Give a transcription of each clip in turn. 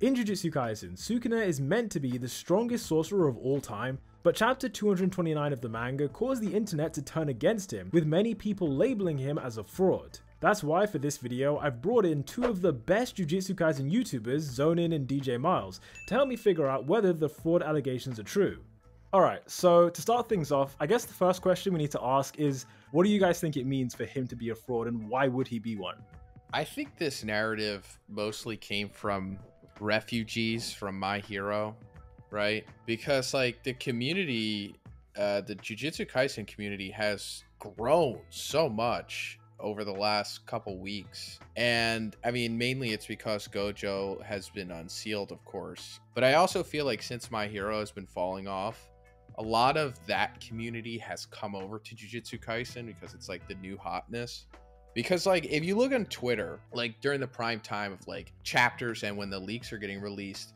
In Jujutsu Kaisen, Sukuna is meant to be the strongest sorcerer of all time, but chapter 229 of the manga caused the internet to turn against him, with many people labeling him as a fraud. That's why for this video, I've brought in two of the best Jujutsu Kaisen YouTubers, Zhoniin and DJ Milez, to help me figure out whether the fraud allegations are true. Alright, so to start things off, I guess the first question we need to ask is, what do you guys think it means for him to be a fraud and why would he be one? I think this narrative mostly came from refugees from My Hero, right? Because like the community, uh, the Jujutsu Kaisen community has grown so much over the last couple weeks. And I mean, mainly it's because Gojo has been unsealed, of course. But I also feel like since My Hero has been falling off, a lot of that community has come over to Jujutsu Kaisen because it's like the new hotness. Because like if you look on Twitter, like during the prime time of like chapters and when the leaks are getting released,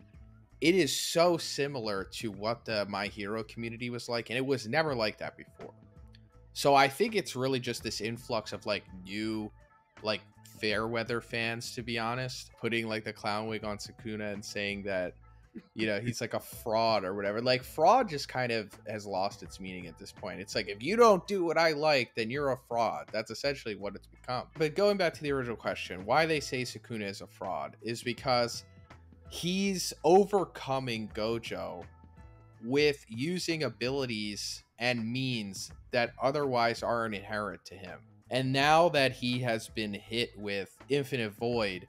it is so similar to what the My Hero community was like, and it was never like that before. So I think it's really just this influx of like new, like fair weather fans, to be honest, putting like the clown wig on Sukuna and saying that, you know, he's like a fraud or whatever. Like fraud just kind of has lost its meaning at this point. It's like if you don't do what I like, then you're a fraud. That's essentially what it's become. But going back to the original question, why they say Sukuna is a fraud is because he's overcoming Gojo with using abilities and means that otherwise aren't inherent to him. And now that he has been hit with Infinite Void,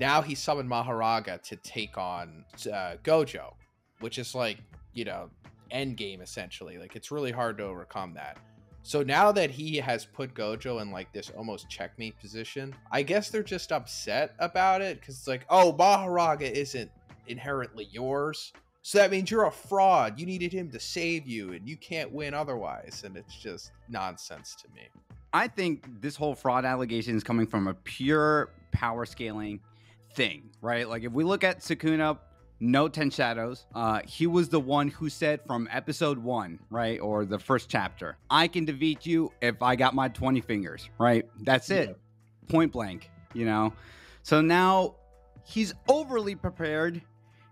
now he summoned Mahoraga to take on uh, Gojo, which is like, you know, end game essentially. Like it's really hard to overcome that. So now that he has put Gojo in like this almost checkmate position, I guess they're just upset about it because it's like, oh, Mahoraga isn't inherently yours. So that means you're a fraud. You needed him to save you and you can't win otherwise. And it's just nonsense to me. I think this whole fraud allegation is coming from a pure power scaling thing, right? Like if we look at Sukuna, no Ten Shadows, uh, he was the one who said from episode one, right, or the first chapter, I can defeat you if I got my 20 fingers, right? That's it. Yeah. Point blank, you know? So now he's overly prepared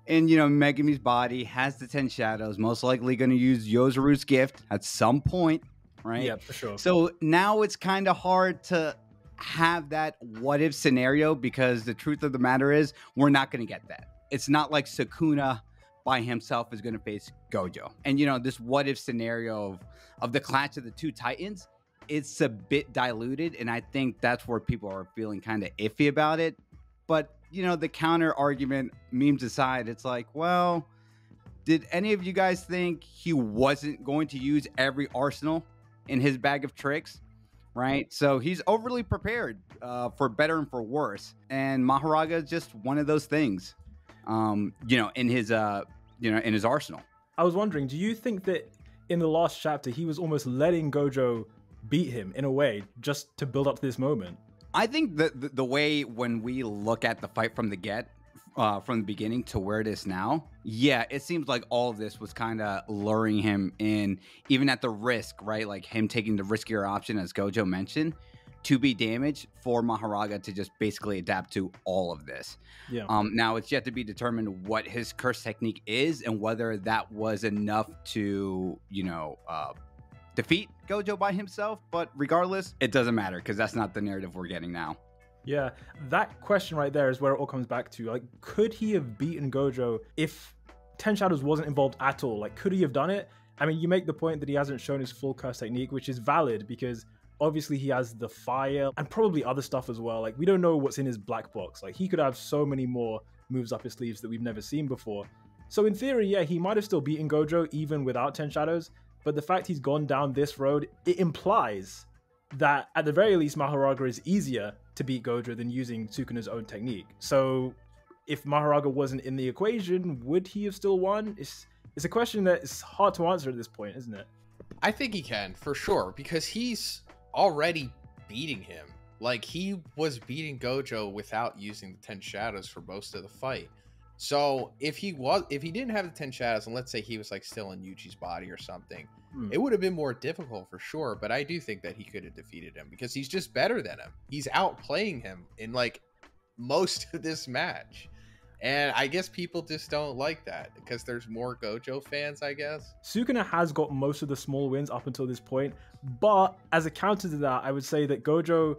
and you know Megumi's body has the ten shadows. Most likely going to use Yorozu's gift at some point, right? Yeah, for sure. So now it's kind of hard to have that what if scenario because the truth of the matter is we're not going to get that. It's not like Sukuna by himself is going to face Gojo. And you know this what if scenario of of the clash of the two titans. It's a bit diluted, and I think that's where people are feeling kind of iffy about it. But you know, the counter argument, memes aside, it's like, well, did any of you guys think he wasn't going to use every arsenal in his bag of tricks? Right. So he's overly prepared uh, for better and for worse. And Mahoraga is just one of those things, um, you know, in his, uh, you know, in his arsenal. I was wondering, do you think that in the last chapter he was almost letting Gojo beat him in a way just to build up to this moment? I think that the, the way when we look at the fight from the get, uh, from the beginning to where it is now, yeah, it seems like all of this was kind of luring him in, even at the risk, right? Like him taking the riskier option, as Gojo mentioned, to be damaged for Mahoraga to just basically adapt to all of this. Yeah. Um, now it's yet to be determined what his curse technique is and whether that was enough to, you know, uh, defeat Gojo by himself, but regardless, it doesn't matter because that's not the narrative we're getting now. Yeah, that question right there is where it all comes back to. Like, could he have beaten Gojo if Ten Shadows wasn't involved at all? Like, could he have done it? I mean, you make the point that he hasn't shown his full curse technique, which is valid because obviously he has the fire and probably other stuff as well. Like, we don't know what's in his black box. Like, he could have so many more moves up his sleeves that we've never seen before. So, in theory, yeah, he might have still beaten Gojo even without Ten Shadows, but the fact he's gone down this road, it implies that at the very least Mahoraga is easier to beat Gojo than using Sukuna's own technique. So if Mahoraga wasn't in the equation, would he have still won? It's it's a question that is hard to answer at this point, isn't it? I think he can for sure because he's already beating him. Like he was beating Gojo without using the Ten Shadows for most of the fight. So if he was, if he didn't have the ten shadows, and let's say he was like still in Yuji's body or something, hmm. it would have been more difficult for sure. But I do think that he could have defeated him because he's just better than him. He's outplaying him in like most of this match. And I guess people just don't like that because there's more Gojo fans, I guess. Sukuna has got most of the small wins up until this point, but as a counter to that, I would say that Gojo,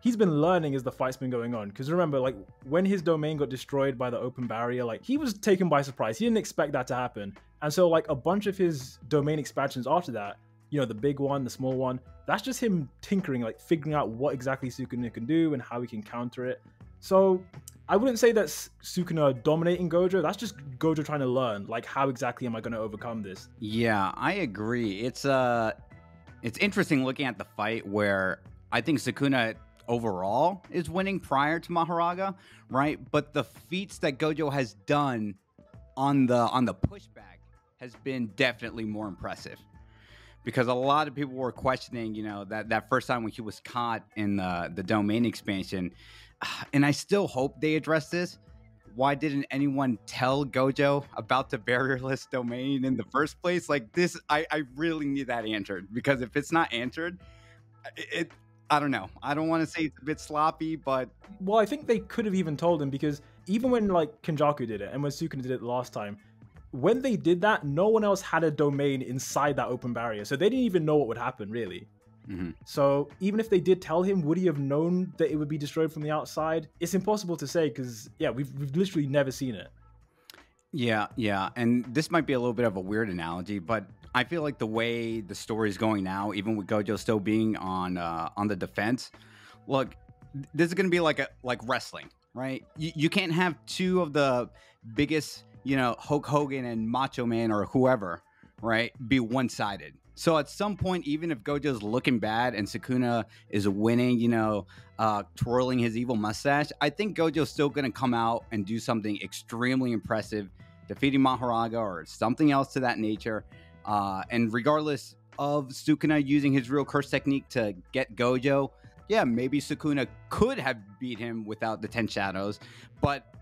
he's been learning as the fight's been going on. Because remember, like when his domain got destroyed by the open barrier, like he was taken by surprise. He didn't expect that to happen, and so like a bunch of his domain expansions after that, you know, the big one, the small one, that's just him tinkering, like figuring out what exactly Sukuna can do and how he can counter it. So I wouldn't say that's Sukuna dominating Gojo. That's just Gojo trying to learn, like how exactly am I going to overcome this? Yeah, I agree. It's uh it's interesting looking at the fight where I think Sukuna overall is winning prior to Mahoraga, right? But the feats that Gojo has done on the on the pushback has been definitely more impressive. Because a lot of people were questioning, you know, that, that first time when he was caught in the, the domain expansion, and I still hope they address this. Why didn't anyone tell Gojo about the barrierless domain in the first place? Like this, I, I really need that answered because if it's not answered, it I don't know. I don't want to say it's a bit sloppy, but well, I think they could have even told him because even when like Kenjaku did it and when Sukuna did it last time, when they did that, no one else had a domain inside that open barrier, so they didn't even know what would happen really. Mm-hmm. So even if they did tell him, would he have known that it would be destroyed from the outside? It's impossible to say because yeah, we've we've literally never seen it. Yeah, yeah, and this might be a little bit of a weird analogy, but I feel like the way the story is going now, even with Gojo still being on uh, on the defense, look, this is going to be like a like wrestling, right? You, you can't have two of the biggest, you know, Hulk Hogan and Macho Man or whoever, right, be one sided. So at some point, even if Gojo's looking bad and Sukuna is winning, you know, uh, twirling his evil mustache, I think Gojo's still going to come out and do something extremely impressive, defeating Mahoraga or something else to that nature. Uh, and regardless of Sukuna using his real curse technique to get Gojo, yeah, maybe Sukuna could have beat him without the 10 shadows, but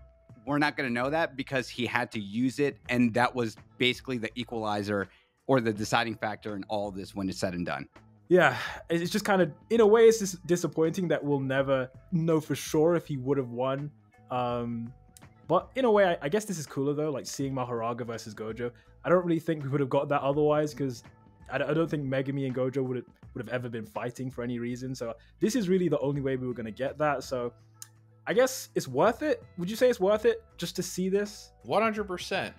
we're not going to know that because he had to use it. And that was basically the equalizer or the deciding factor in all this when it's said and done. Yeah, it's just kind of in a way it's just disappointing that we'll never know for sure if he would have won. Um, but in a way, I, I, guess this is cooler though, like seeing Mahoraga versus Gojo. I don't really think we would have got that otherwise because I, I, don't think Megumi and Gojo would have, would have ever been fighting for any reason. So this is really the only way we were going to get that. So I guess it's worth it. Would you say it's worth it just to see this? One hundred percent.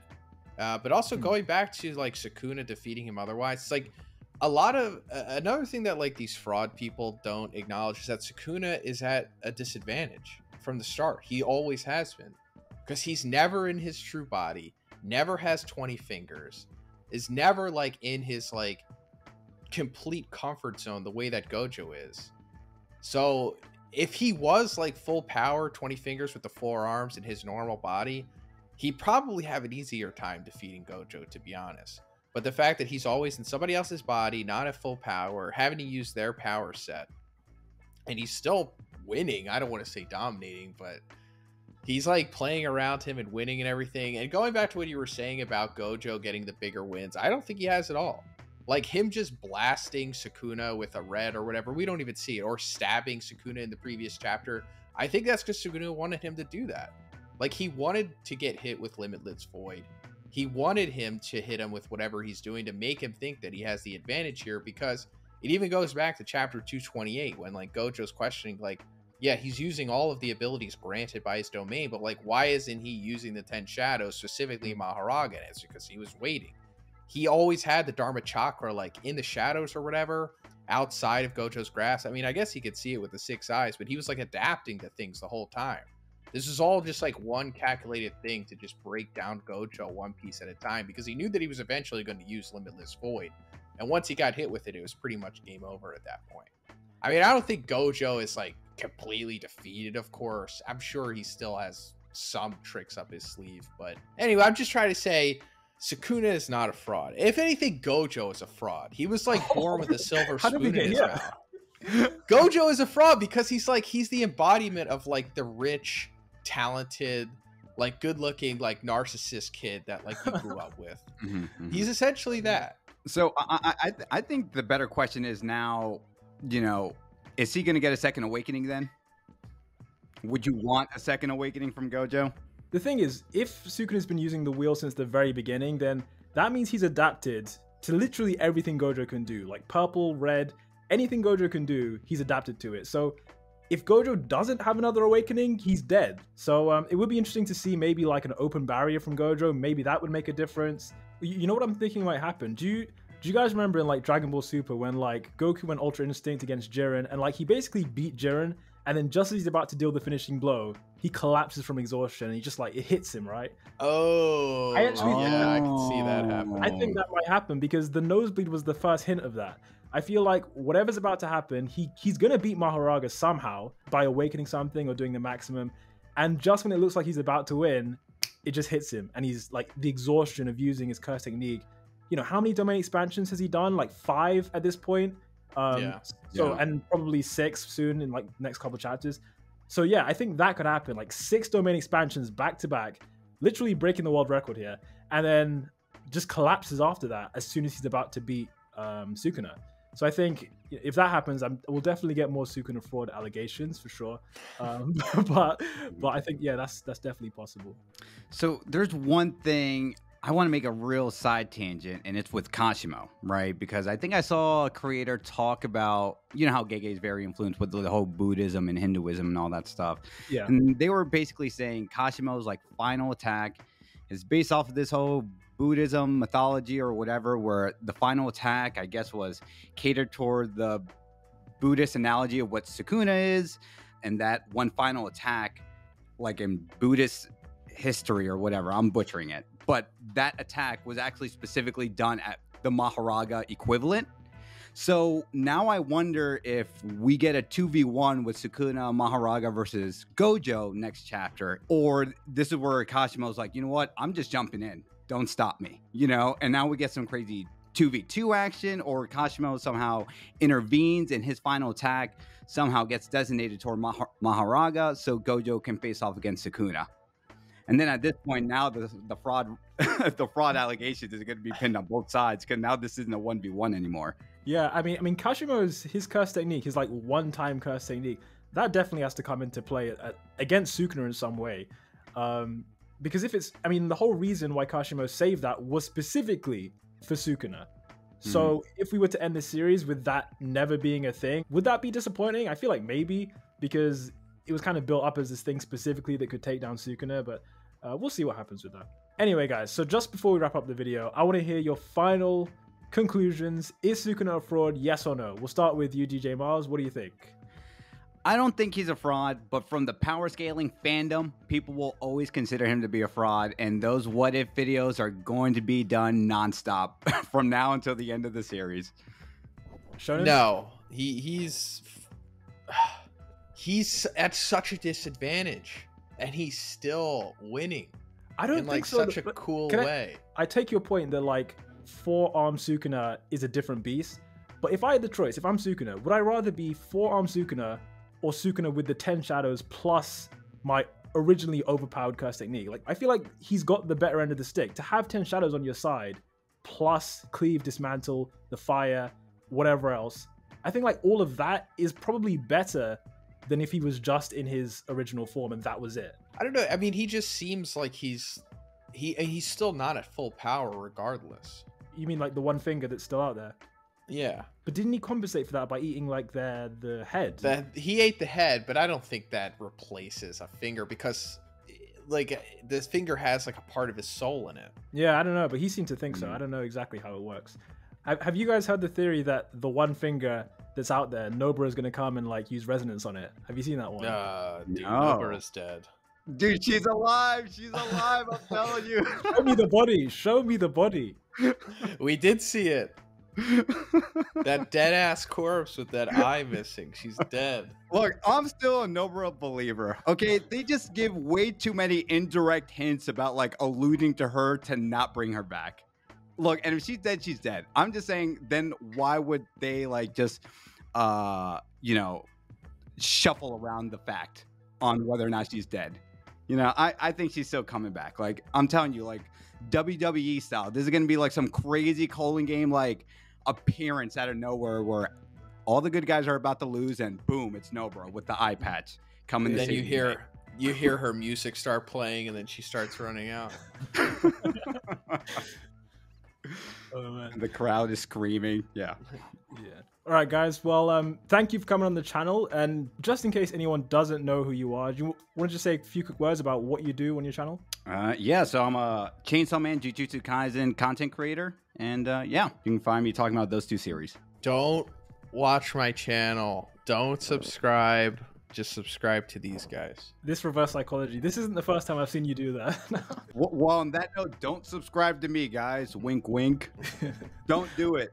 Uh, but also hmm. going back to like Sukuna defeating him otherwise, it's like a lot of uh, another thing that like these fraud people don't acknowledge is that Sukuna is at a disadvantage from the start. He always has been because he's never in his true body, never has 20 fingers, is never like in his like complete comfort zone the way that Gojo is. So if he was like full power, 20 fingers with the four arms in his normal body, he'd probably have an easier time defeating Gojo, to be honest. But the fact that he's always in somebody else's body, not at full power, having to use their power set, and he's still winning. I don't want to say dominating, but he's like playing around him and winning and everything. And going back to what you were saying about Gojo getting the bigger wins, I don't think he has at all. Like him just blasting Sukuna with a red or whatever, we don't even see it, or stabbing Sukuna in the previous chapter. I think that's because Sukuna wanted him to do that. Like he wanted to get hit with Limitless Void. He wanted him to hit him with whatever he's doing to make him think that he has the advantage here because it even goes back to chapter 228 when like Gojo's questioning like yeah, he's using all of the abilities granted by his domain, but like why isn't he using the 10 shadows, specifically Mahoraga? And it's because he was waiting. He always had the Dharma chakra like in the shadows or whatever, outside of Gojo's grasp. I mean, I guess he could see it with the six eyes, but he was like adapting to things the whole time. This is all just like one calculated thing to just break down Gojo one piece at a time because he knew that he was eventually going to use Limitless Void. And once he got hit with it, it was pretty much game over at that point. I mean, I don't think Gojo is like completely defeated, of course. I'm sure he still has some tricks up his sleeve. But anyway, I'm just trying to say Sukuna is not a fraud. If anything, Gojo is a fraud. He was like born with a silver spoon in his mouth. Gojo is a fraud because he's like he's the embodiment of like the rich talented, like good looking, like narcissist kid that like you grew up with. Mm-hmm, mm-hmm. He's essentially that. So I, I I think the better question is now, you know, is he going to get a second awakening then? Would you want a second awakening from Gojo? the thing is, if Sukuna's been using the wheel since the very beginning, then that means he's adapted to literally everything Gojo can do. Like purple, red, anything Gojo can do, he's adapted to it. So if Gojo doesn't have another awakening, he's dead. So um, it would be interesting to see maybe like an open barrier from Gojo. Maybe that would make a difference. You know what I'm thinking might happen? Do you do you guys remember in like Dragon Ball Super when like Goku went Ultra Instinct against Jiren and like he basically beat Jiren and then just as he's about to deal the finishing blow, he collapses from exhaustion and he just like it hits him, right? Oh, I actually- yeah, I can see that oh. happen. I think that might happen because the nosebleed was the first hint of that. I feel like whatever's about to happen, he he's gonna beat Mahoraga somehow by awakening something or doing the maximum. And just when it looks like he's about to win, it just hits him, and he's like the exhaustion of using his curse technique. You know, how many domain expansions has he done? Like five at this point. Um, Yeah. So Yeah. and probably six soon in like next couple chapters. So yeah, I think that could happen. Like six domain expansions back to back, literally breaking the world record here, and then just collapses after that as soon as he's about to beat um, Sukuna. So I think if that happens, I'm, we'll definitely get more Sukuna fraud allegations for sure. Um, but but I think yeah, that's that's definitely possible. So there's one thing I want to make a real side tangent, and it's with Kashimo, right? Because I think I saw a creator talk about, you know, how Gege is very influenced with the whole Buddhism and Hinduism and all that stuff. Yeah. And they were basically saying Kashimo's like final attack is based off of this whole Buddhism mythology or whatever, where the final attack, I guess, was catered toward the Buddhist analogy of what Sukuna is, and that one final attack, like in Buddhist history or whatever, I'm butchering it, but that attack was actually specifically done at the Mahoraga equivalent. So now I wonder if we get a 2v1 with Sukuna Mahoraga versus Gojo next chapter, or this is where Kashimo's like, you know what? I'm just jumping in. Don't stop me. You know, and now we get some crazy 2v2 action, or Kashimo somehow intervenes and his final attack somehow gets designated toward Mah- Mahoraga so Gojo can face off against Sukuna. And then at this point, now the the fraud the fraud allegations is going to be pinned on both sides because now this isn't a one v one anymore. Yeah, I mean, I mean, Kashimo's his curse technique, his like one-time curse technique, that definitely has to come into play at, against Sukuna in some way. Um, because if it's, I mean, the whole reason why Kashimo saved that was specifically for Sukuna. So if we were to end the series with that never being a thing, would that be disappointing? I feel like maybe because it was kind of built up as this thing specifically that could take down Sukuna, but uh, we'll see what happens with that. Anyway, guys, so just before we wrap up the video, I want to hear your final conclusions. Is Sukuna a fraud? Yes or no? We'll start with you, DJ Milez. What do you think? I don't think he's a fraud, but from the power scaling fandom, people will always consider him to be a fraud, and those what if videos are going to be done nonstop from now until the end of the series. Zhoniin? No, he he's he's at such a disadvantage, and he's still winning I don't in think like so. such a but cool can I- way. I take your point that like four arm Sukuna is a different beast. But if I had the choice, if I'm Sukuna, would I rather be four arm Sukuna or Sukuna with the ten shadows plus my originally overpowered curse technique? Like I feel like he's got the better end of the stick. To have ten shadows on your side plus cleave, dismantle, the fire, whatever else. I think like all of that is probably better than if he was just in his original form and that was it. I don't know. I mean, he just seems like he's he he's still not at full power, regardless. You mean like the one finger that's still out there? Yeah, But didn't he compensate for that by eating like the the head? that he ate the head, but I don't think that replaces a finger because, like, this finger has like a part of his soul in it. yeah, I don't know, but he seemed to think so. Mm. I don't know exactly how it works. Have, have you guys heard the theory that the one finger that's out there, Nobara is going to come and like use resonance on it? Have you seen that one? Uh, dude, No. Nobara's dead. Dude, she's alive. She's alive. I'm telling you. Show me the body. Show me the body. We did see it. That dead ass corpse with that eye missing. She's dead. Look, I'm still a Nobara believer. Okay, they just give way too many indirect hints about like alluding to her to not bring her back. Look, and if she's dead, she's dead. I'm just saying, then why would they like just, uh, you know, shuffle around the fact on whether or not she's dead? You know, I I think she's still coming back. Like I'm telling you, like WWE style. This is gonna be like some crazy Culling Game like appearance out of nowhere where all the good guys are about to lose, and boom, it's Nobara with the eye patch coming. And to then you hear day. you hear her music start playing, and then she starts running out. Oh man. the crowd is screaming. Yeah. Yeah. All right, guys. Well, um, thank you for coming on the channel. And just in case anyone doesn't know who you are, do you want to just say a few quick words about what you do on your channel? Uh, yeah, so I'm a Chainsaw Man Jujutsu Kaisen content creator. And uh, yeah, you can find me talking about those two series. Don't watch my channel. Don't subscribe. Just subscribe to these guys. This reverse psychology. This isn't the first time I've seen you do that. Well, well, on that note, don't subscribe to me, guys. Wink, wink. don't do it.